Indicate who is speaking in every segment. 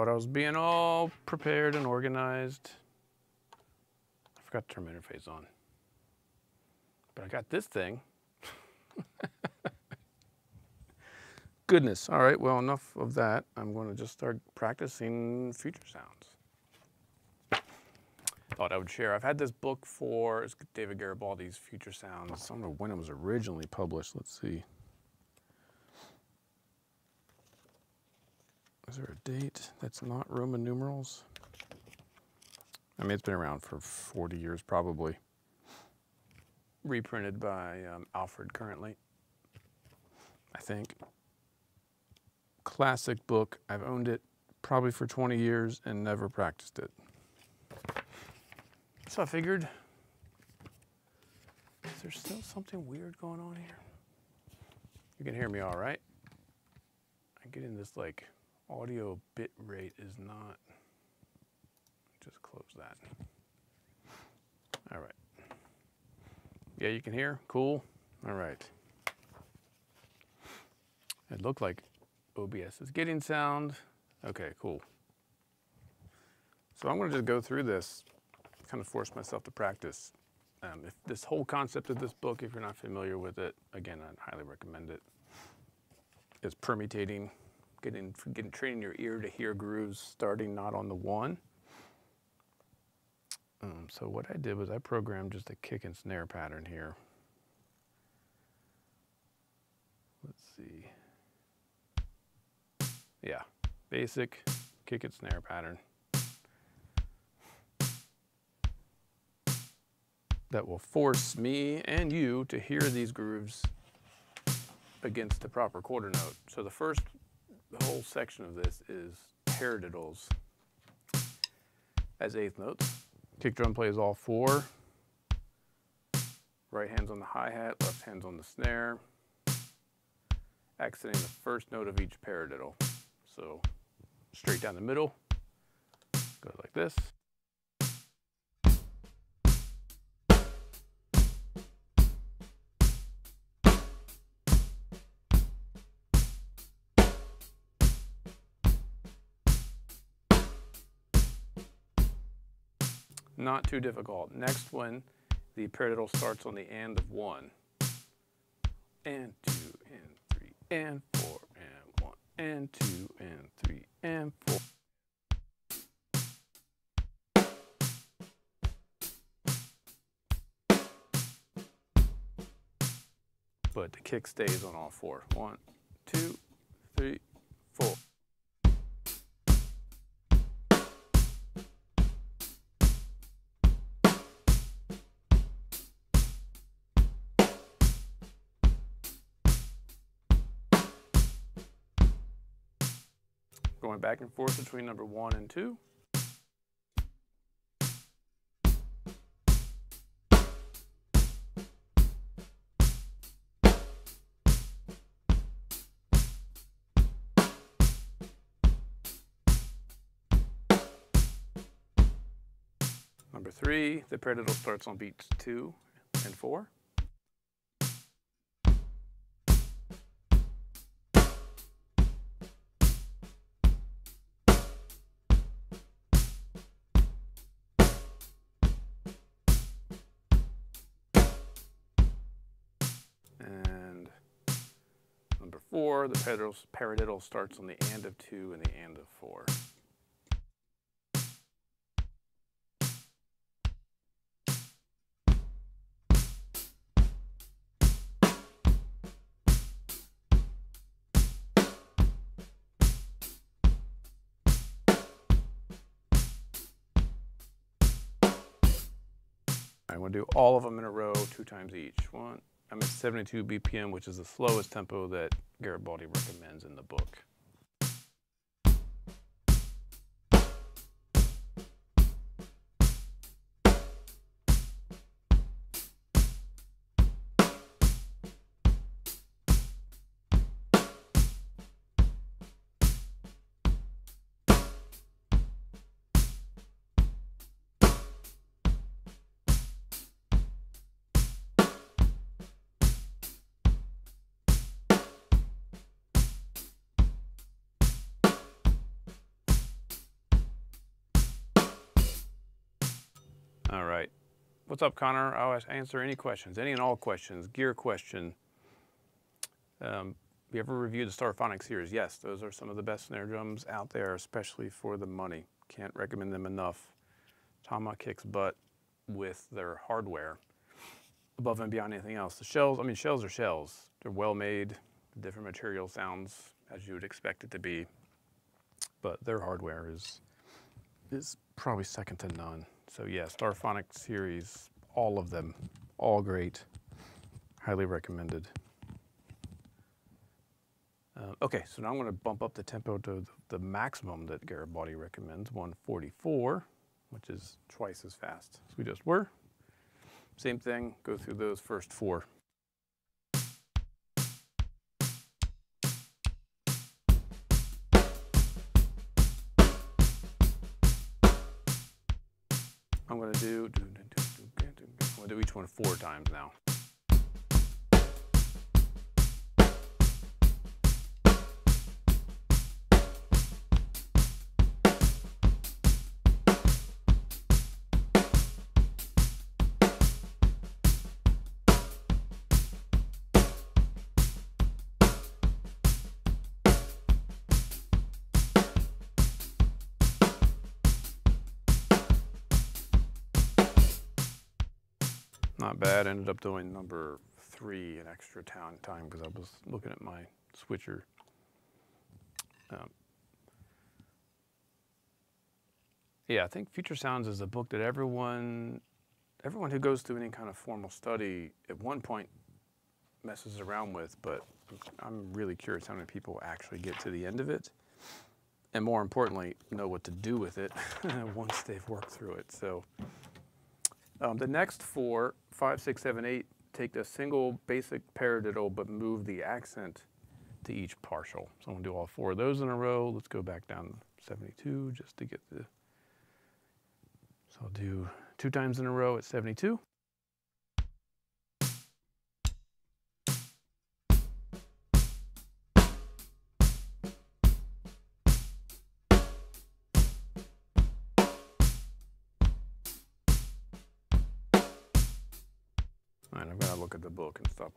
Speaker 1: thought I was being all prepared and organized. I forgot to turn my interface on. But I got this thing. Goodness. All right, well, enough of that. I'm going to just start practicing future sounds. Thought I would share. I've had this book for David Garibaldi's Future Sounds. I don't know when it was originally published. Let's see. Is there a date that's not Roman numerals? I mean, it's been around for 40 years probably. Reprinted by um, Alfred currently, I think. Classic book. I've owned it probably for 20 years and never practiced it. So I figured, is there still something weird going on here? You can hear me all right. I get in this like audio bit rate is not, just close that. All right. Yeah, you can hear, cool. All right. It looked like OBS is getting sound. Okay, cool. So I'm gonna just go through this, kind of force myself to practice. Um, if this whole concept of this book, if you're not familiar with it, again, I'd highly recommend it. It's permutating getting, getting training your ear to hear grooves starting not on the one. Um, so what I did was I programmed just a kick and snare pattern here. Let's see. Yeah, basic kick and snare pattern. That will force me and you to hear these grooves against the proper quarter note. So the first the whole section of this is paradiddles as eighth notes. Kick drum plays all four. Right hand's on the hi-hat, left hand's on the snare. Accenting the first note of each paradiddle. So straight down the middle, goes like this. Not too difficult. Next one, the paradiddle starts on the and of one. And two, and three, and four, and one, and two, and three, and four. But the kick stays on all four. One, two, three, Going back and forth between number one and two. Number three, the paradiddle starts on beats two and four. The paradiddle, starts on the and of two and the and of four. I want to do all of them in a row two times each. One, I'm at 72 BPM, which is the slowest tempo that Garibaldi recommends in the book. All right. What's up, Connor? I'll answer any questions, any and all questions, gear question. Um, you ever reviewed the Starphonic series? Yes, those are some of the best snare drums out there, especially for the money. Can't recommend them enough. Tama kicks butt with their hardware above and beyond anything else. The shells, I mean, shells are shells. They're well made, different material sounds as you would expect it to be, but their hardware is is probably second to none. So yeah, Starphonic series, all of them, all great, highly recommended. Uh, okay, so now I'm to bump up the tempo to the maximum that Garibaldi recommends, 144, which is twice as fast as we just were. Same thing, go through those first four. I'm to do, do, do, do, do, do each one four times now. Bad. Ended up doing number three in extra town time because I was looking at my switcher. Um, yeah, I think Future Sounds is a book that everyone, everyone who goes through any kind of formal study at one point messes around with, but I'm really curious how many people actually get to the end of it. And more importantly, know what to do with it once they've worked through it. So um, the next four, five, six, seven, eight, take a single basic paradiddle but move the accent to each partial. So I'm gonna do all four of those in a row. Let's go back down 72 just to get the, so I'll do two times in a row at 72.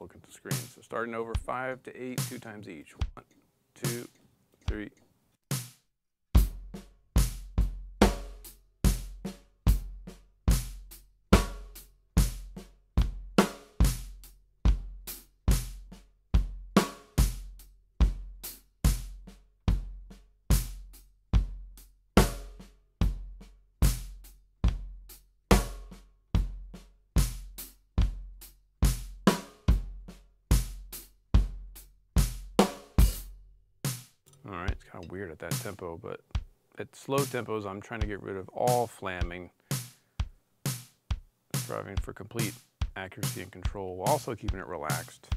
Speaker 1: Looking at the screen. So starting over five to eight, two times each. One, two, three. Weird at that tempo, but at slow tempos, I'm trying to get rid of all flamming, striving for complete accuracy and control, while also keeping it relaxed.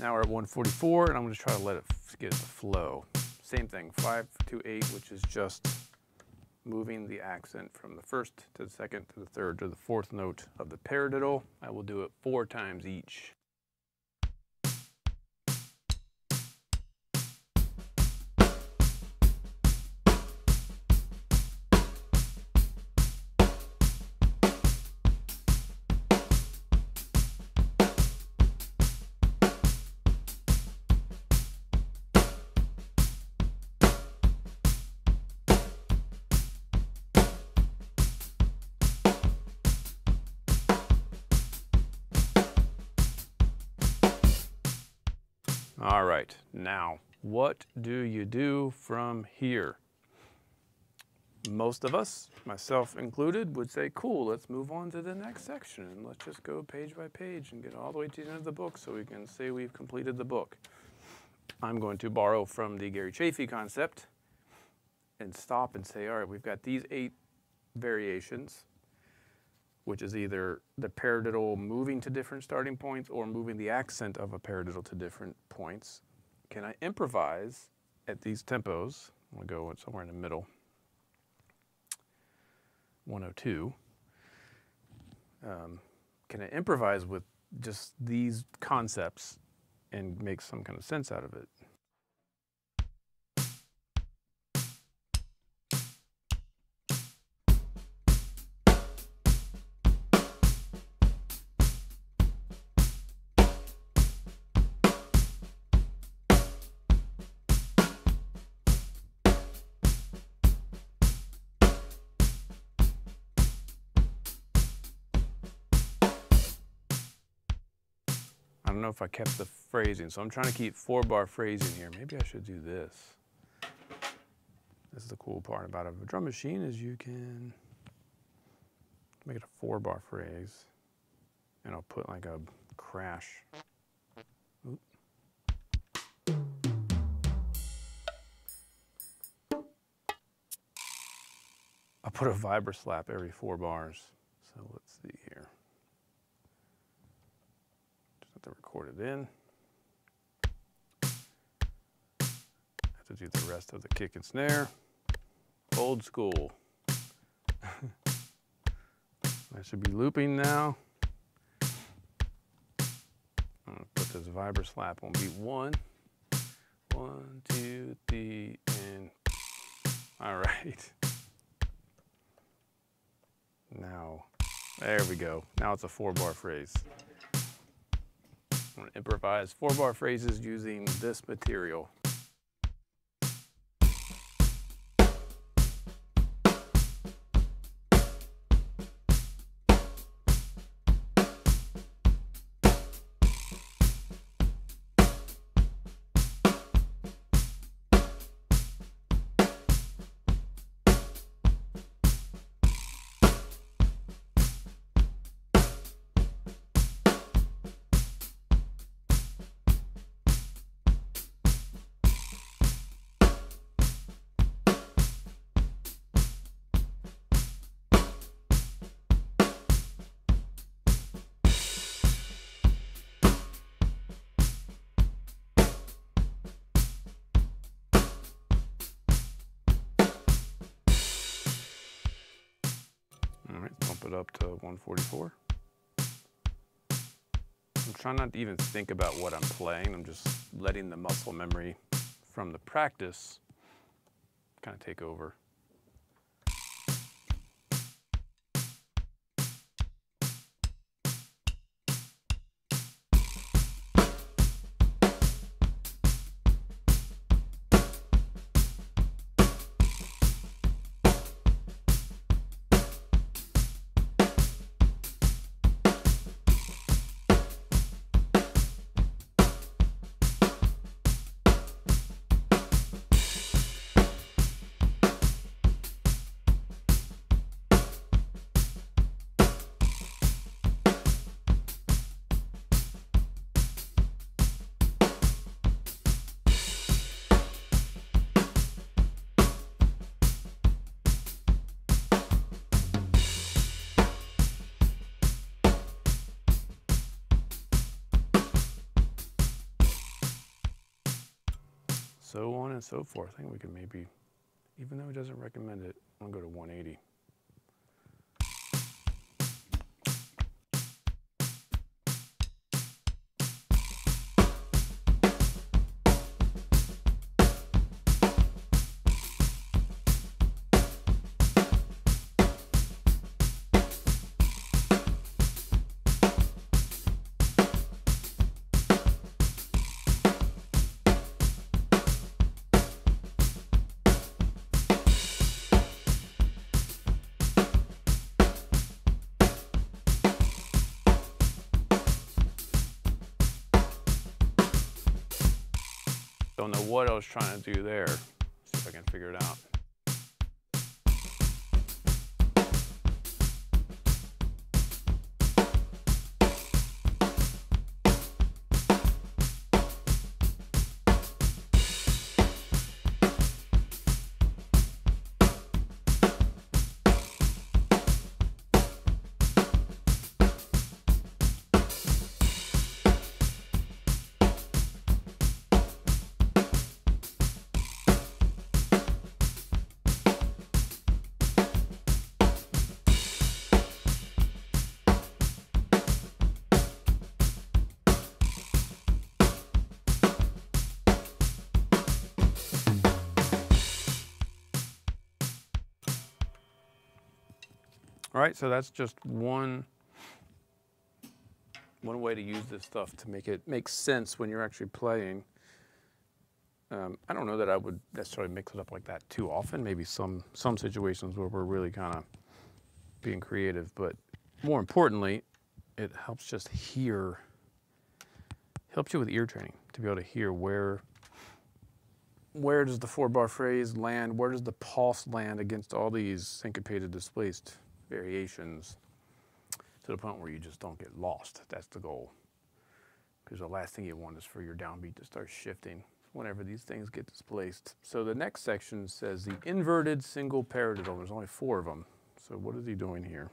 Speaker 1: Now we're at 144, and I'm going to try to let it get the flow. Same thing, 5 to 8, which is just moving the accent from the first to the second to the third to the fourth note of the paradiddle. I will do it four times each. All right, now what do you do from here? Most of us, myself included, would say, cool, let's move on to the next section and let's just go page by page and get all the way to the end of the book so we can say we've completed the book. I'm going to borrow from the Gary Chaffee concept and stop and say, all right, we've got these eight variations which is either the paradiddle moving to different starting points or moving the accent of a paradiddle to different points. Can I improvise at these tempos? I'm gonna go somewhere in the middle. 102. Um, can I improvise with just these concepts and make some kind of sense out of it? Know if I kept the phrasing. So I'm trying to keep four bar phrasing here. Maybe I should do this. This is the cool part about a drum machine is you can make it a four bar phrase and I'll put like a crash. I'll put a vibra slap every four bars. So let's see here. To record it in. Have to do the rest of the kick and snare. Old school. I should be looping now. Put this vibra slap on beat one. One, two, three, and all right. Now, there we go. Now it's a four bar phrase. I'm gonna improvise four bar phrases using this material. It up to 144. I'm trying not to even think about what I'm playing. I'm just letting the muscle memory from the practice kind of take over. So on and so forth. I think we could maybe, even though it doesn't recommend it, I'm gonna go to 180. What I was trying to do there. See if I can figure it out. All right, so that's just one one way to use this stuff to make it make sense when you're actually playing. Um, I don't know that I would necessarily mix it up like that too often. Maybe some some situations where we're really kind of being creative, but more importantly, it helps just hear helps you with ear training to be able to hear where where does the four bar phrase land? Where does the pulse land against all these syncopated displaced variations to the point where you just don't get lost? That's the goal. Because the last thing you want is for your downbeat to start shifting whenever these things get displaced. So the next section says the inverted single paradiddle. There's only four of them. So what is he doing here?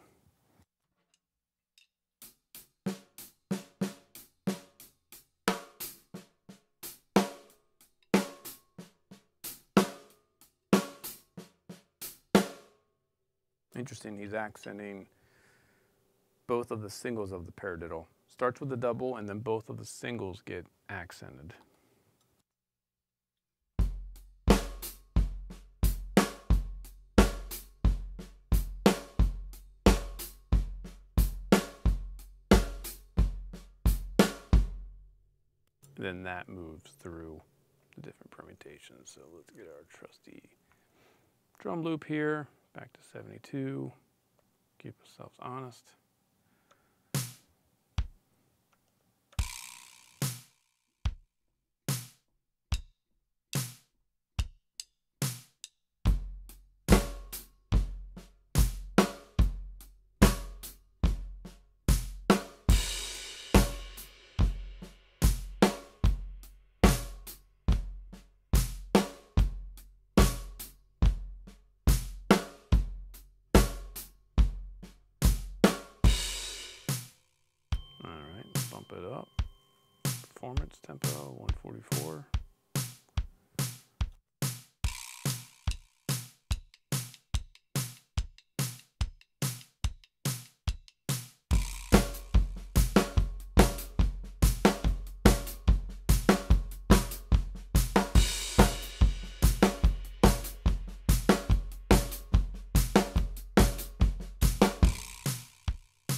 Speaker 1: Interesting, he's accenting both of the singles of the paradiddle. Starts with the double and then both of the singles get accented. Then that moves through the different permutations. So let's get our trusty drum loop here, back to 72. Keep ourselves honest. Bump it up. Performance tempo 144.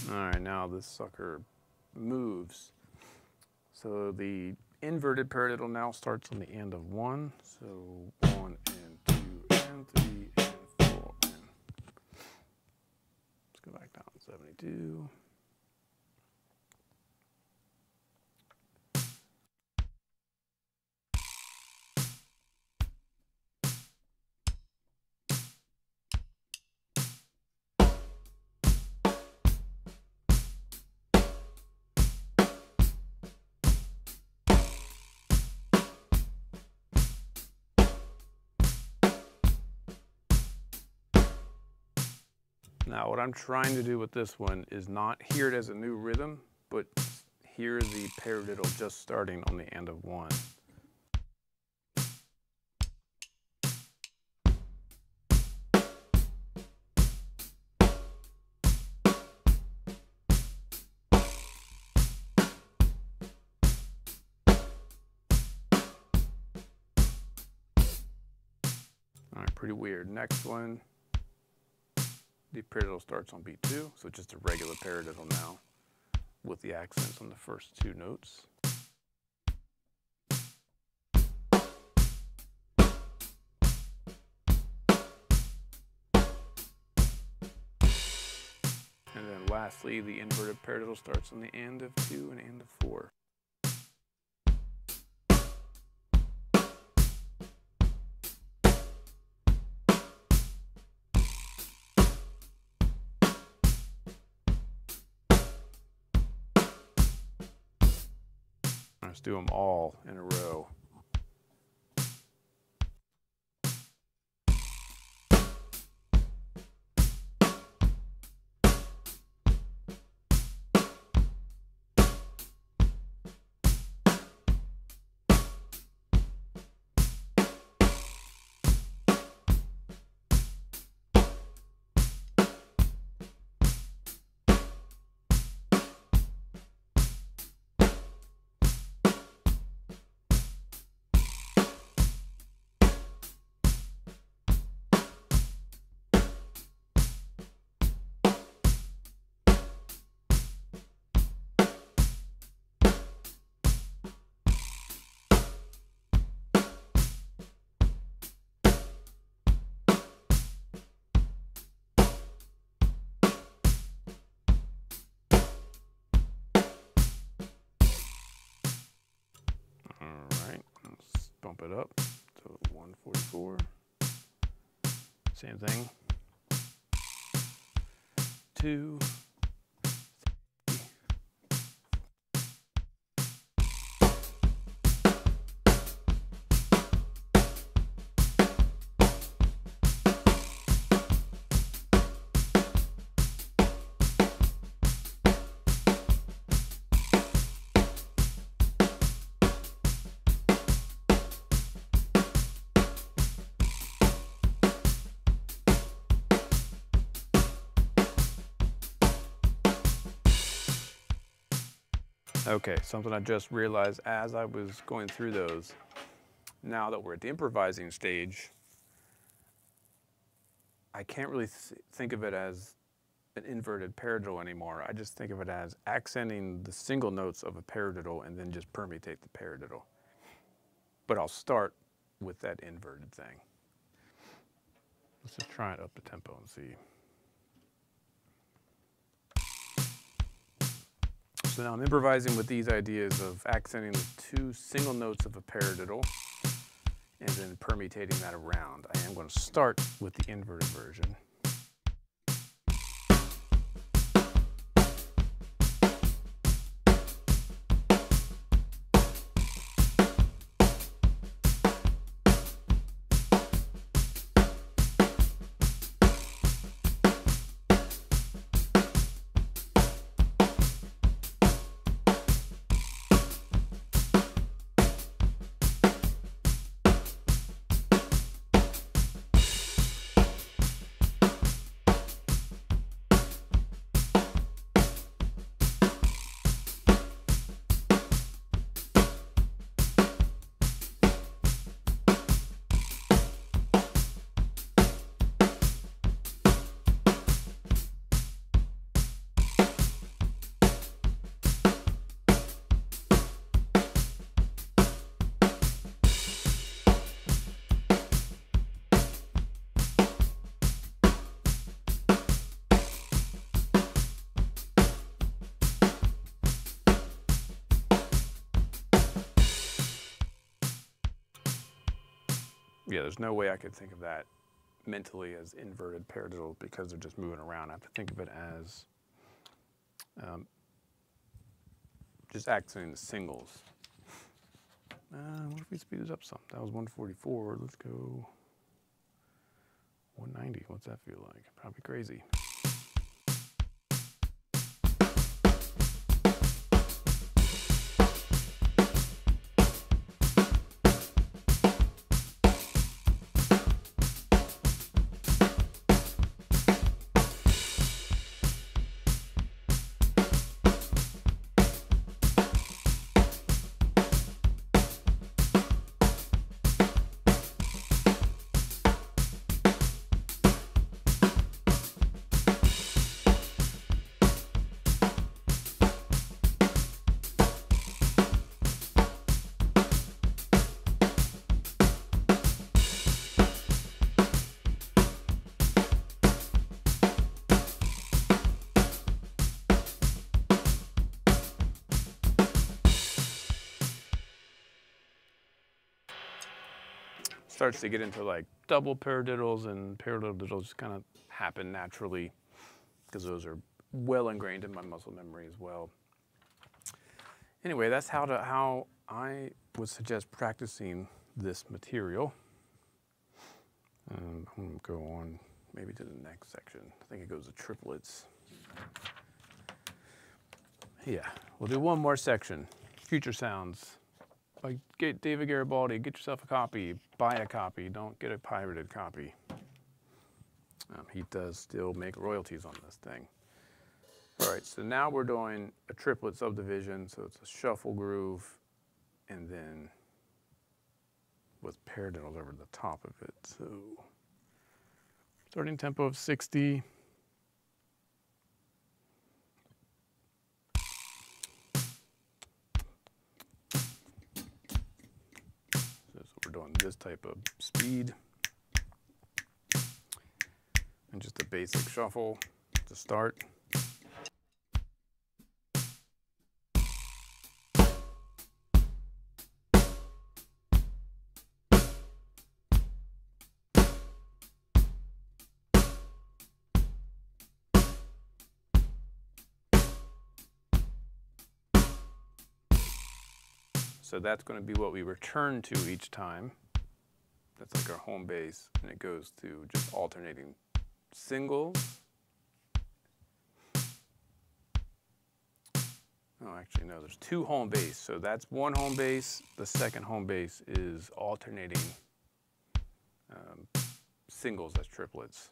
Speaker 1: All right, now this sucker moves. So the inverted paradiddle now starts on the end of one. So one and two and three and four and let's go back down 72. Now what I'm trying to do with this one is not hear it as a new rhythm, but hear the paradiddle just starting on the end of one. All right, pretty weird. Next one. The paradiddle starts on B2, so just a regular paradiddle now with the accents on the first two notes. And then lastly, the inverted paradiddle starts on the end of 2 and end of 4. Do them all in a row. Bump it up. to 144. Same thing. Two. Okay, something I just realized as I was going through those. Now that we're at the improvising stage, I can't really th think of it as an inverted paradiddle anymore. I just think of it as accenting the single notes of a paradiddle and then just permutate the paradiddle. But I'll start with that inverted thing. Let's just try it up the tempo and see. So now I'm improvising with these ideas of accenting the two single notes of a paradiddle and then permutating that around. I am going to start with the inverted version. Yeah, there's no way I could think of that mentally as inverted paradiddle because they're just moving around. I have to think of it as um, just accenting the singles. Uh, what if we speed this up some? That was 144. Let's go 190. What's that feel like? Probably crazy. Starts to get into like double paradiddles and paradiddles just kind of happen naturally because those are well ingrained in my muscle memory as well. Anyway, that's how to how I would suggest practicing this material. And I'm gonna go on maybe to the next section. I think it goes to triplets. Yeah, we'll do one more section, future sounds. Like get David Garibaldi, get yourself a copy, buy a copy, don't get a pirated copy. Um, he does still make royalties on this thing. All right, so now we're doing a triplet subdivision, so it's a shuffle groove, and then with paradiddles over the top of it. So starting tempo of 60. This type of speed. And just a basic shuffle to start. So that's going to be what we return to each time. That's like our home base, and it goes to just alternating singles. Oh, actually, no, there's two home base. So that's one home base. The second home base is alternating um, singles as triplets.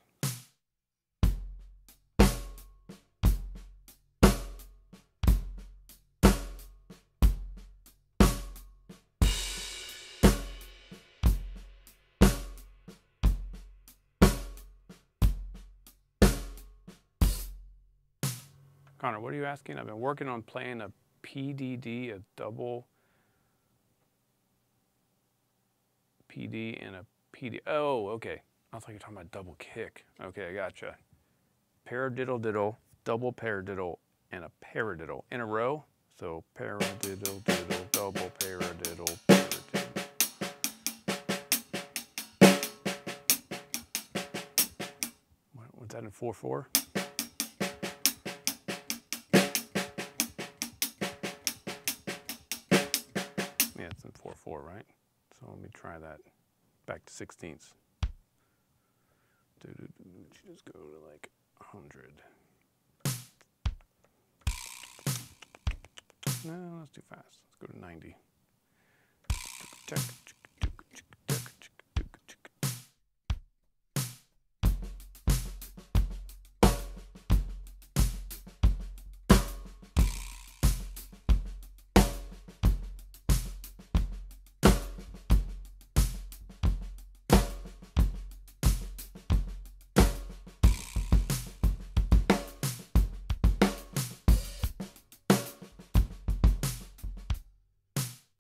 Speaker 1: Connor, what are you asking? I've been working on playing a PDD, a double PD and a PD. Oh, okay. I thought you were talking about double kick. Okay, I gotcha. Paradiddle diddle, double paradiddle, and a paradiddle in a row. So paradiddle diddle, double paradiddle, paradiddle. What, was that in 4-4? Me try that back to 16ths. Just go to like 100. No, that's too fast. Let's go to 90.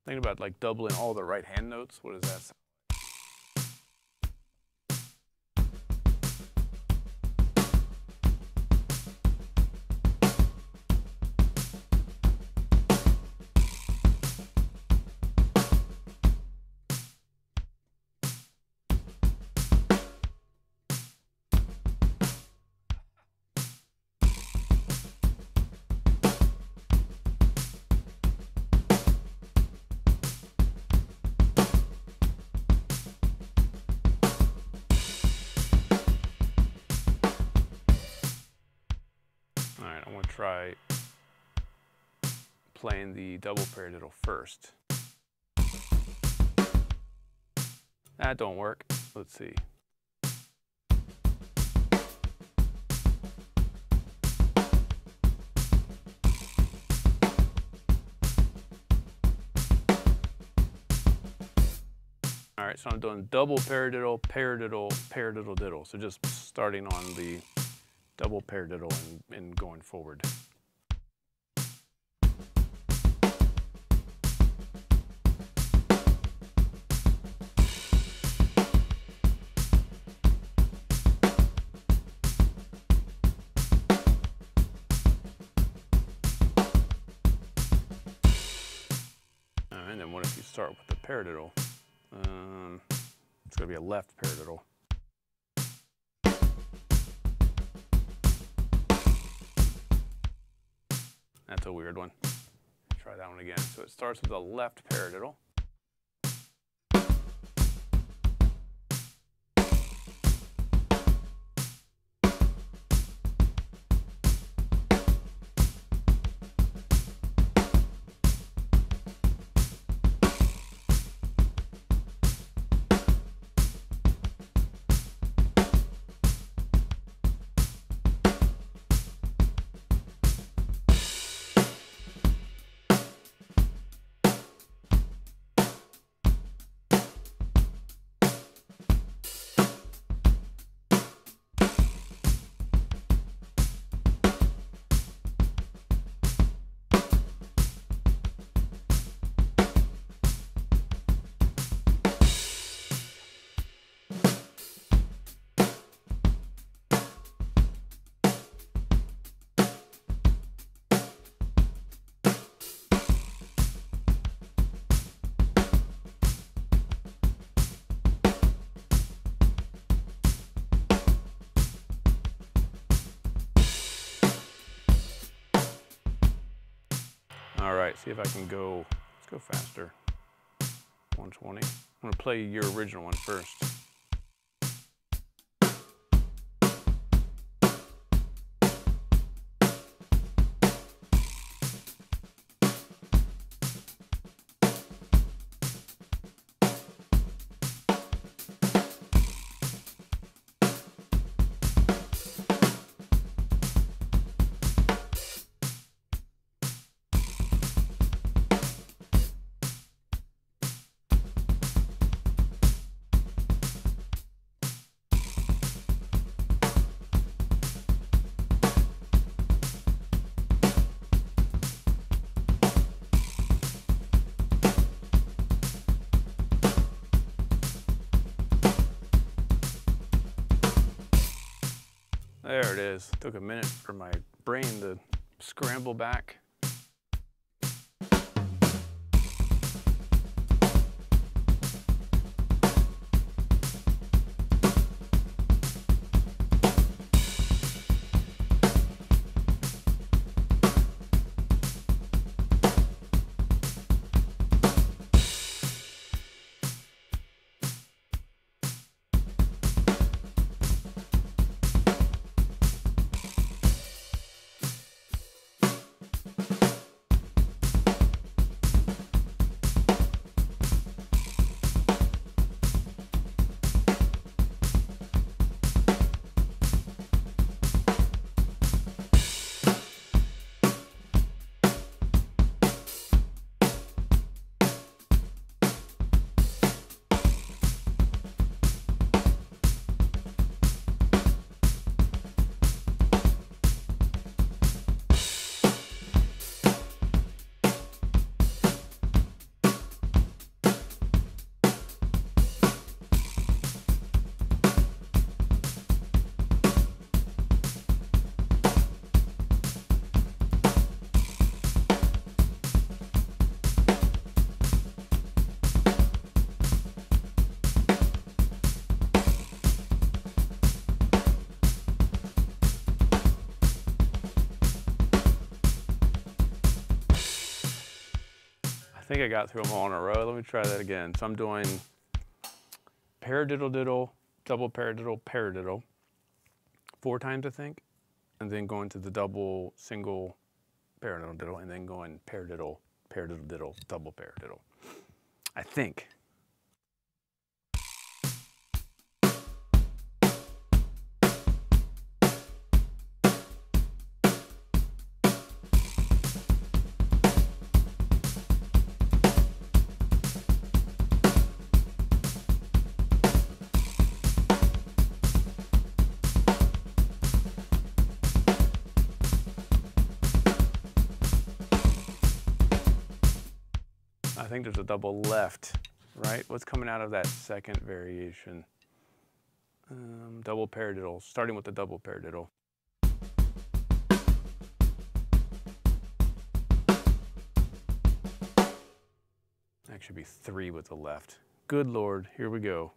Speaker 1: Thinking about like doubling all the right hand notes. What does that sound? Try playing the double paradiddle first. That don't work. Let's see. All right, so I'm doing double paradiddle, paradiddle, paradiddle diddle. So just starting on the double paradiddle and, and going forward. It starts with a left paradiddle. All right, see if I can go, let's go faster. 120. I'm gonna play your original one first. It is. Took a minute for my brain to scramble back. Think I got through them all in a row. Let me try that again. So I'm doing paradiddle diddle, double paradiddle, paradiddle, four times I think, and then going to the double, single paradiddle diddle, and then going paradiddle, paradiddle diddle, double paradiddle. I think. I think there's a double left, right? What's coming out of that second variation? Um, double paradiddle, starting with the double paradiddle. That should be three with the left. Good Lord, here we go.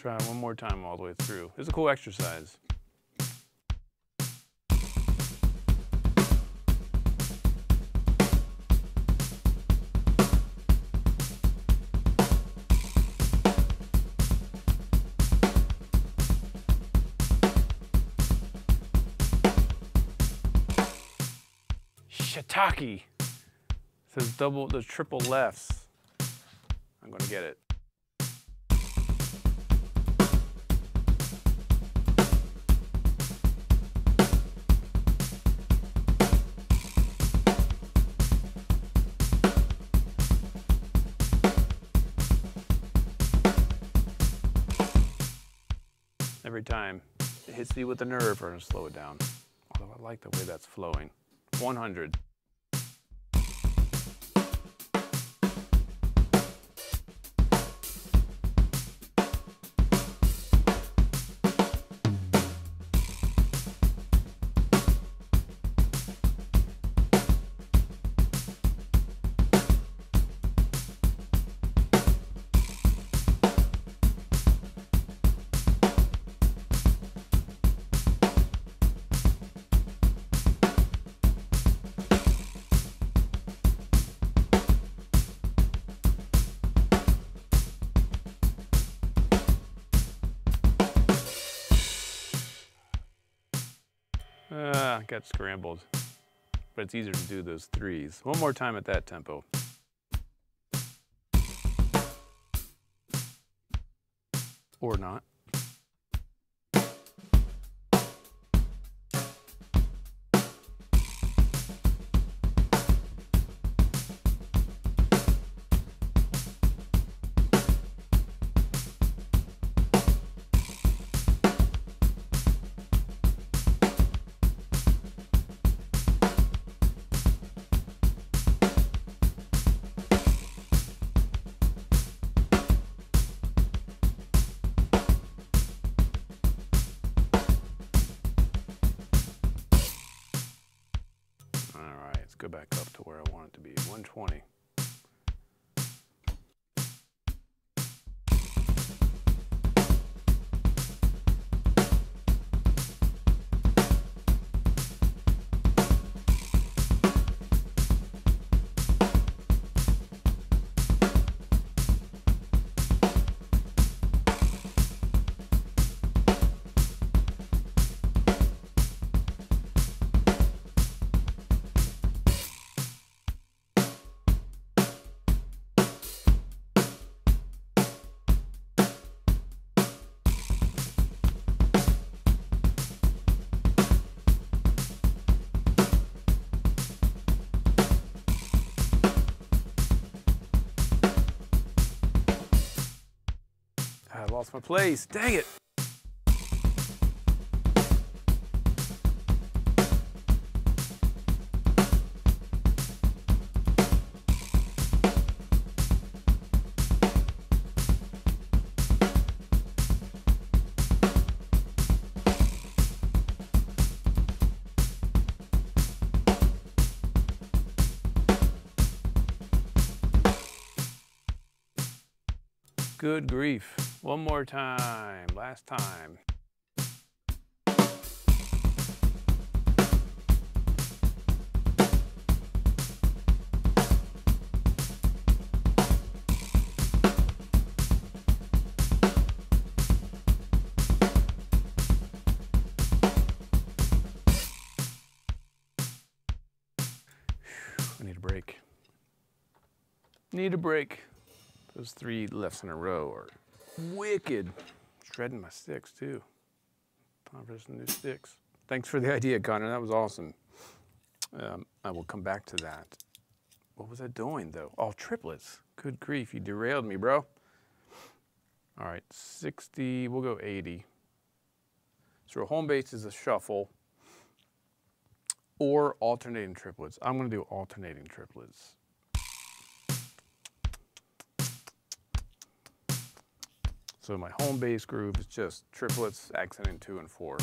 Speaker 1: Try one more time all the way through. It's a cool exercise. Shiitake. Says double the triple lefts. I'm gonna get it. You with a nerve, we're gonna slow it down. Although I like the way that's flowing. 100. Got scrambled. But it's easier to do those threes. One more time at that tempo. Or not. Lost my place. Dang it. Good grief. One more time. Last time. I need a break. Need a break. Those three lefts in a row are wicked. Shredding my sticks too. Time for some new sticks. Thanks for the idea, Connor. That was awesome. Um, I will come back to that. What was I doing though? Oh, triplets. Good grief, you derailed me, bro. All right, 60, we'll go 80. So home base is a shuffle or alternating triplets. I'm gonna do alternating triplets. So my home base groove is just triplets, accenting two and four.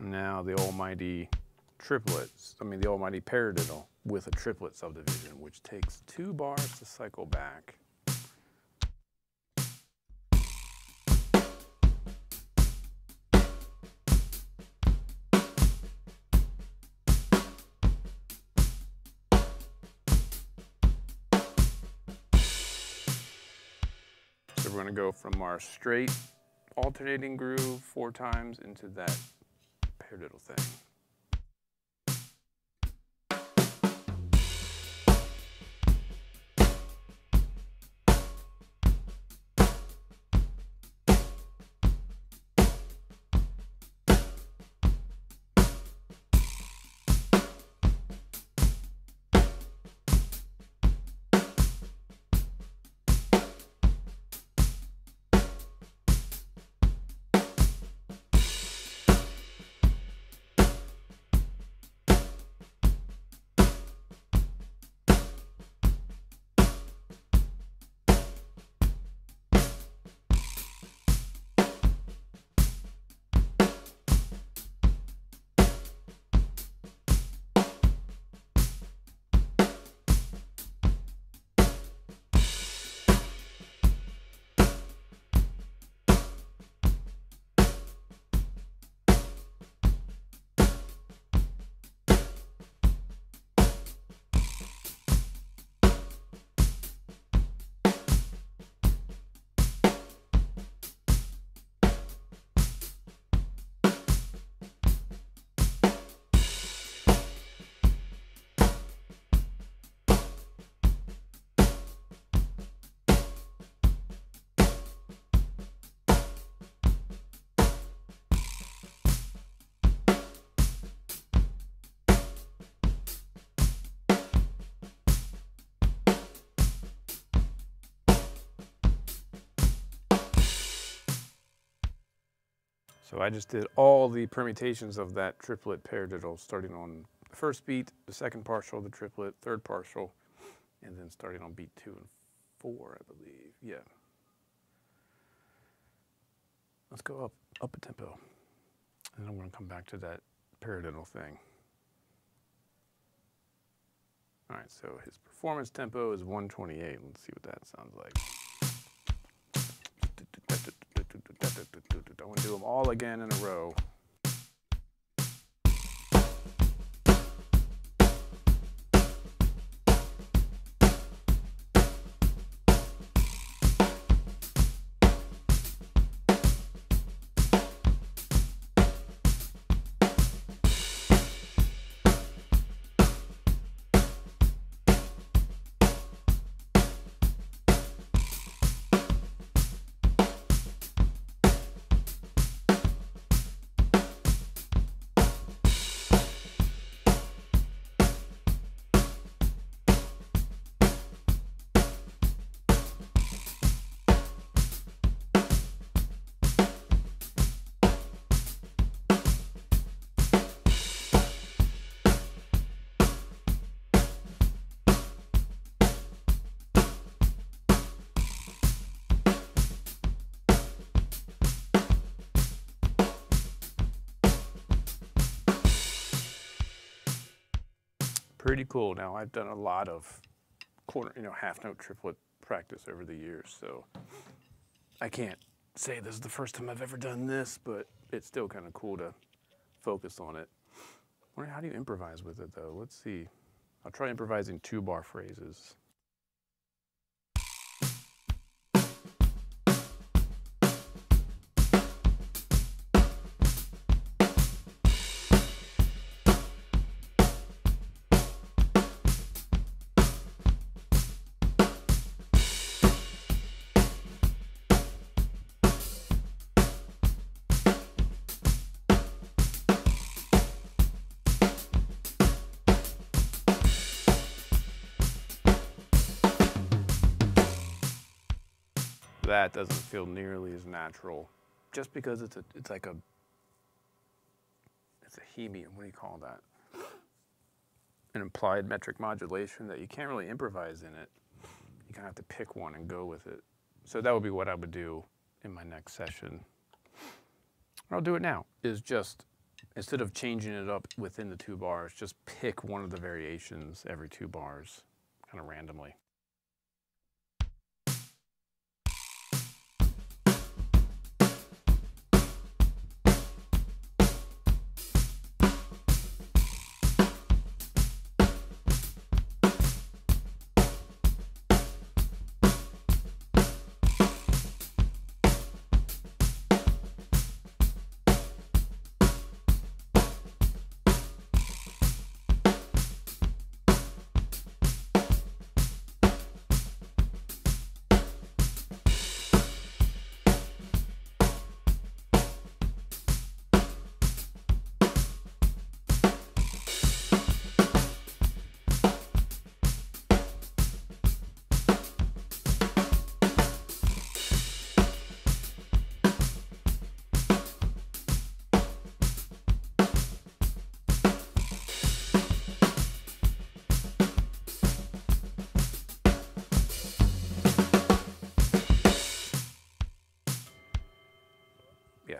Speaker 1: Now the almighty triplets, I mean the almighty paradiddle with a triplet subdivision, which takes two bars to cycle back. Go from our straight alternating groove four times into that paradiddle thing. So I just did all the permutations of that triplet paradiddle, starting on the first beat, the second partial, the triplet, third partial, and then starting on beat two and four, I believe. Yeah. Let's go up, up a tempo. And I'm going to come back to that paradiddle thing. All right, so his performance tempo is 128. Let's see what that sounds like. I want to do them all again in a row. Pretty cool. Now I've done a lot of quarter, you know, half note triplet practice over the years, so I can't say this is the first time I've ever done this, but it's still kind of cool to focus on it. How do you improvise with it though? Let's see. I'll try improvising two bar phrases. That doesn't feel nearly as natural just because it's a it's like a it's a hemiola what do you call that? An implied metric modulation that you can't really improvise in it. You kind of have to pick one and go with it. So that would be what i would do in my next session. I'll do it now is just instead of changing it up within the two bars just pick one of the variations every two bars kind of randomly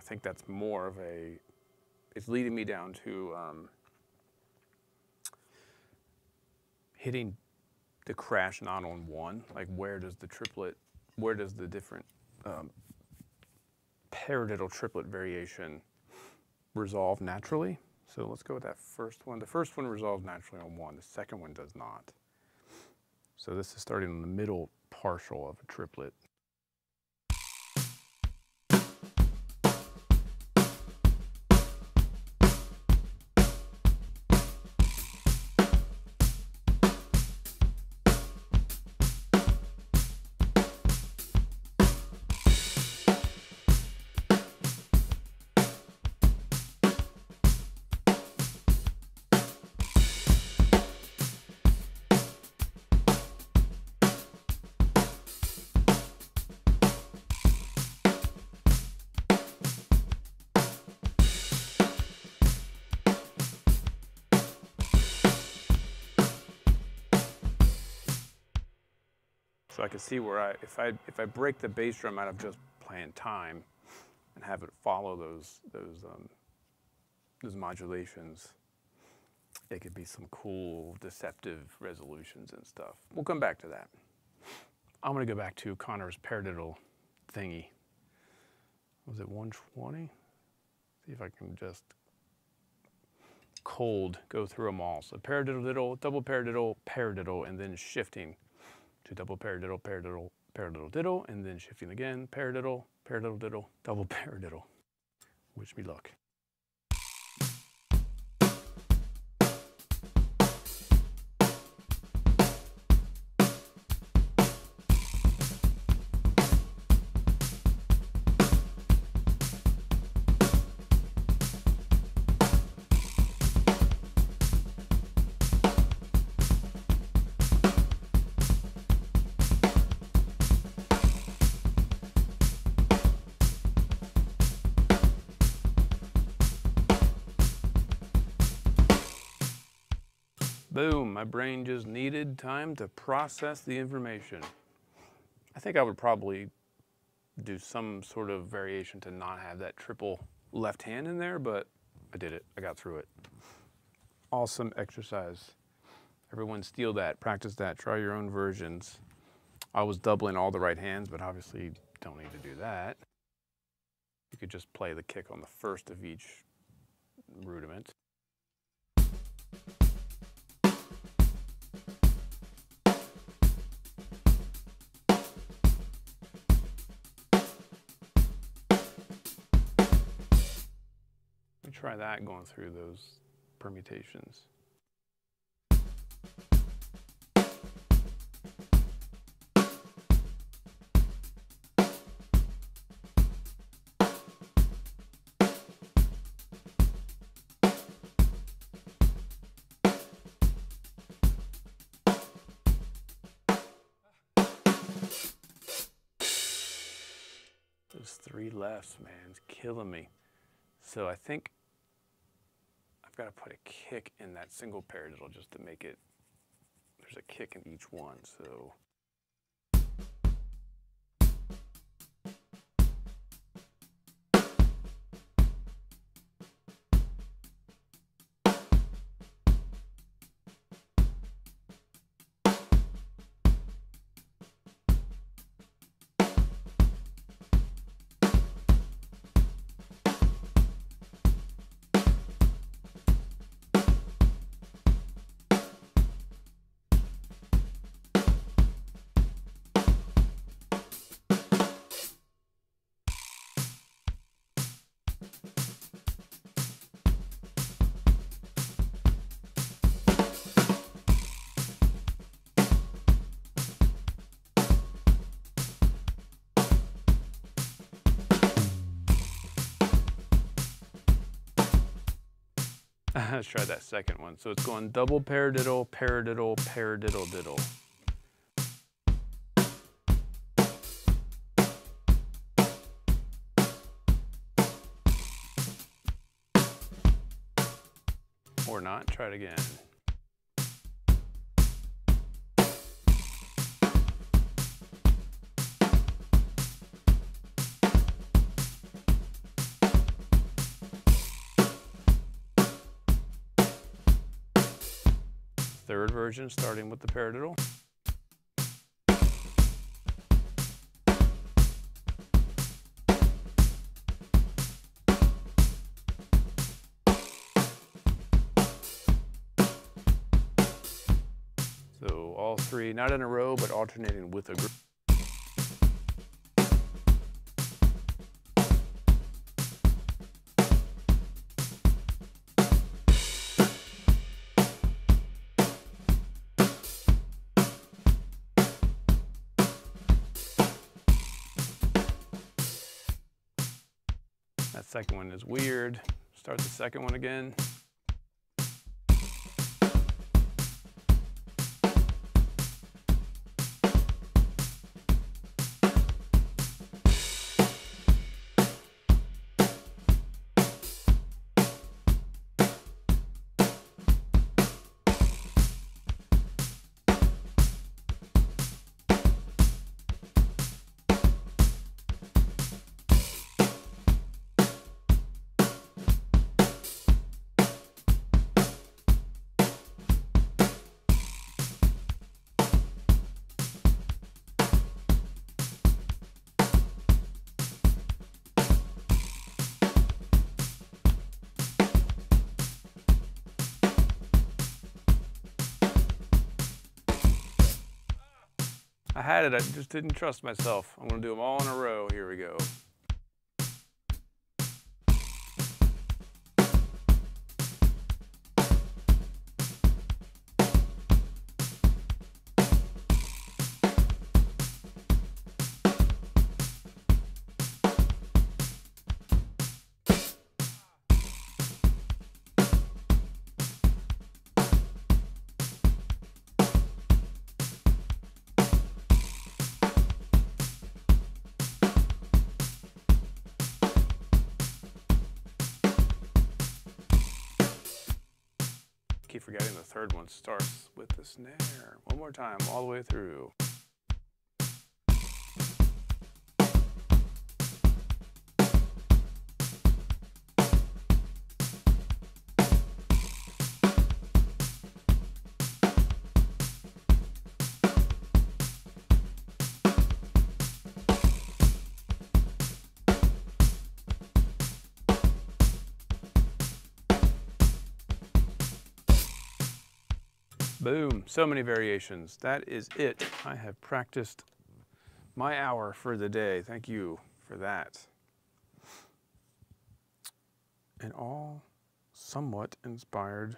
Speaker 1: think that's more of a, it's leading me down to um, hitting the crash not on one. Like where does the triplet, where does the different um, paradiddle triplet variation resolve naturally? So let's go with that first one. The first one resolves naturally on one. The second one does not. So this is starting in the middle partial of a triplet. So I can see where I, if I, if I break the bass drum out of just playing time and have it follow those, those, um, those modulations, it could be some cool deceptive resolutions and stuff. We'll come back to that. I'm gonna go back to Connor's paradiddle thingy. Was it 120? See if I can just cold go through them all. So paradiddle, diddle, double paradiddle, paradiddle, and then shifting to double paradiddle, paradiddle, paradiddle, diddle, and then shifting again, paradiddle, paradiddle, diddle, double paradiddle. Wish me luck. Brain just needed time to process the information. I think I would probably do some sort of variation to not have that triple left hand in there, but I did it. I got through it. Awesome exercise. Everyone steal that, practice that, try your own versions. I was doubling all the right hands, but obviously don't need to do that. You could just play the kick on the first of each rudiment. Try that going through those permutations. Those three lefts, man, it's killing me. So I think got to put a kick in that single paradiddle just to make it, there's a kick in each one. So Let's try that second one. So it's going double paradiddle, paradiddle, paradiddle, diddle. Or not, try it again. Third version, starting with the paradiddle. So all three, not in a row, but alternating with a group. Second one is weird. Start the second one again. I had it, I just didn't trust myself. I'm gonna do them all in a row. Here we go. Forgetting the third one starts with the snare. One more time, all the way through. So many variations. That is it. I have practiced my hour for the day. Thank you for that. And all somewhat inspired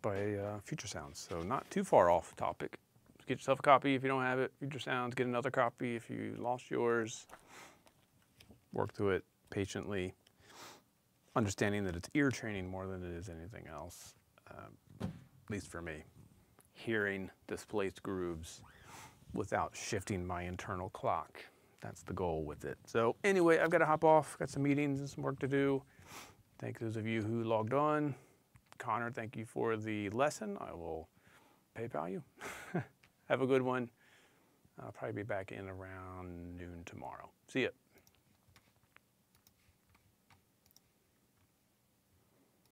Speaker 1: by uh, Future Sounds. So not too far off topic. Get yourself a copy if you don't have it. Future Sounds, get another copy if you lost yours. Work through it patiently, understanding that it's ear training more than it is anything else um, least for me, hearing displaced grooves without shifting my internal clock. That's the goal with it. So anyway, I've got to hop off. Got some meetings and some work to do. Thank those of you who logged on. Connor, thank you for the lesson. I will PayPal you. Have a good one. I'll probably be back in around noon tomorrow. See ya.